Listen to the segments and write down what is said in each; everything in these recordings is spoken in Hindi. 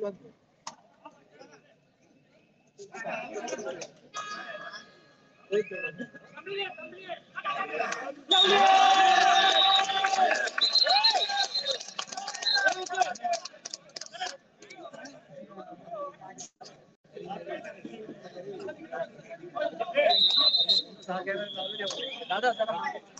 뚫렸네. 나다 나다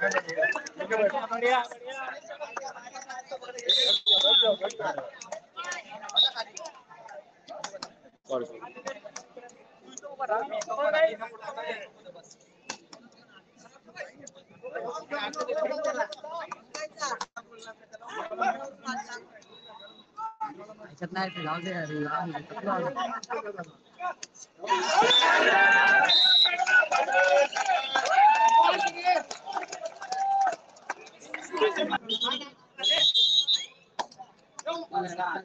त्यांचे सर्व ऐकत नाही Oh, my God.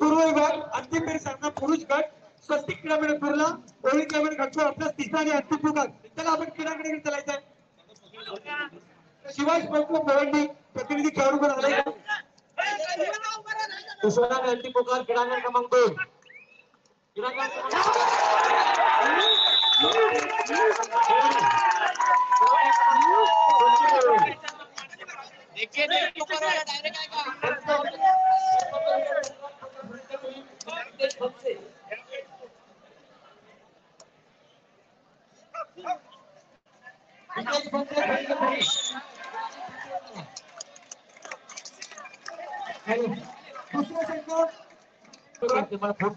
पूर्व विभाग अंतिम फेरी सामना पुरुष गट स्वस्तिक क्रीडा मंडळ पूर्णला ओळी क्रीडा मंडळ घटको आपला तिसरा आणि अंतिम विभाग त्याला आपण क्रीडाकडे चालायचं आहे शिवाज पंत गोवंडी प्रतिनिधी खेळाडू पण आलाय दुसरा अंतिम पुकार क्रीडांगण क्रमांक दोन क्रीडांगण क्रमांक दुसरा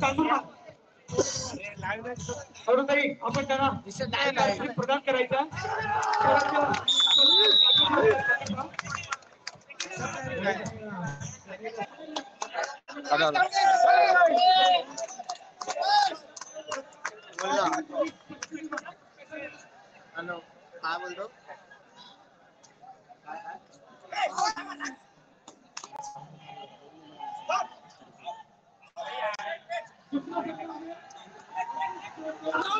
संघ सोडून जाईल आपण त्यांना प्रदान करायचा. हॅलो. काय बोलतो Oh, no.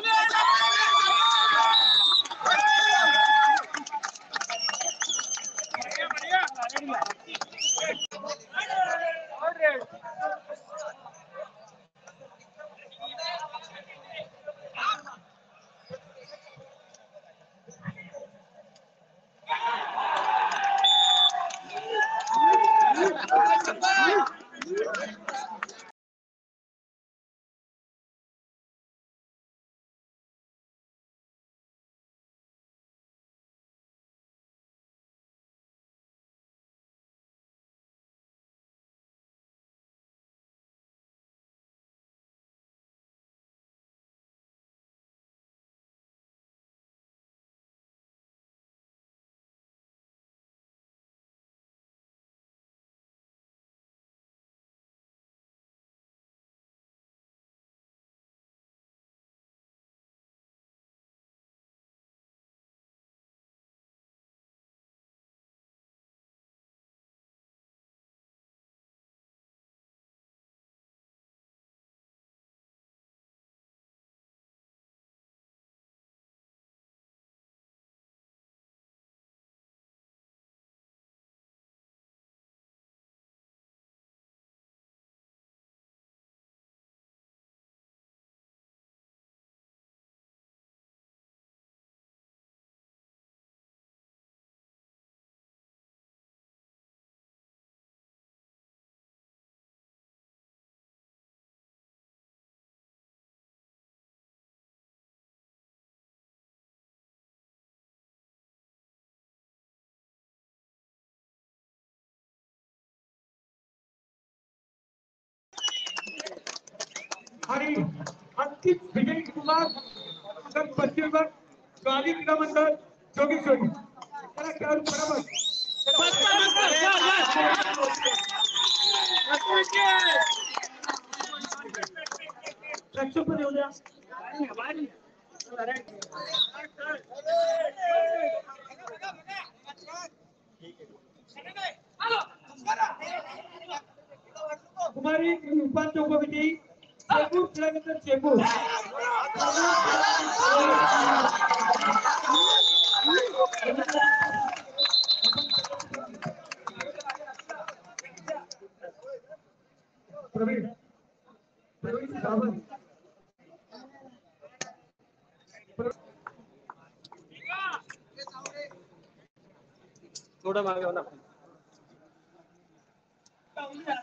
आणि अंतिम विजयी कुमार तर पश्चिम विभाग गादी क्रीडा मंडळ जोगेश्वरी त्याला खेळाडू बरोबर। लक्ष पण येऊ द्या कुमारी चेंबूर क्रीडानंतर चेंबूर प्रवीण प्रवीण सावंत। थोडं मागे होणार एक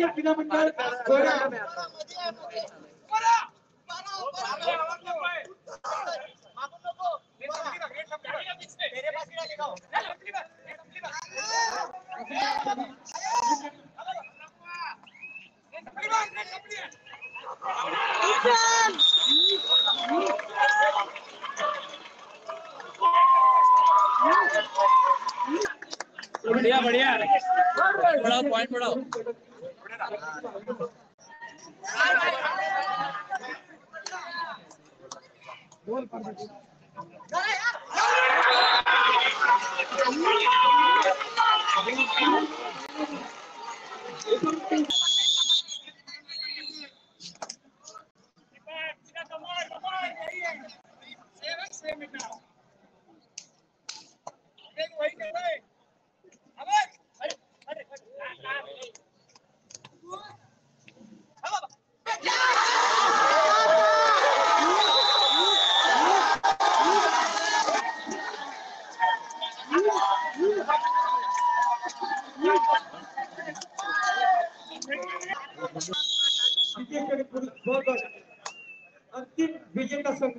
संघर्ष क्रीडा मंडळ गोरेगाव. बढ़िया Thank you.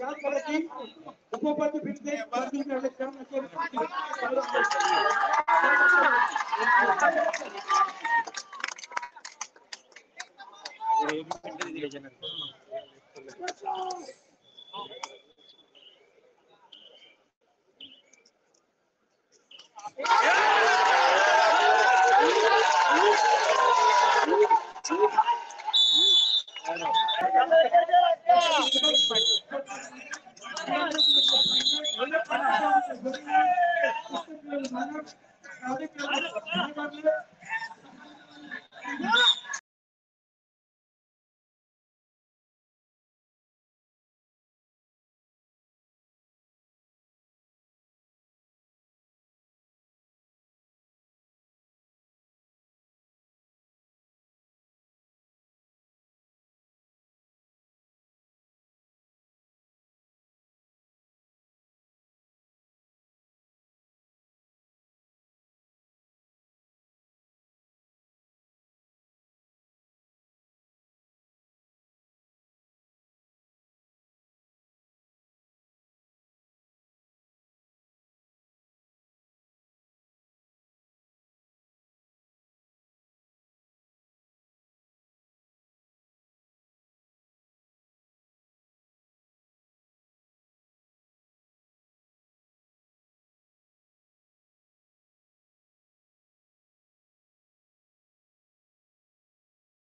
కాబట్టి ఉపపతి ఫిట్నెస్ Yeah!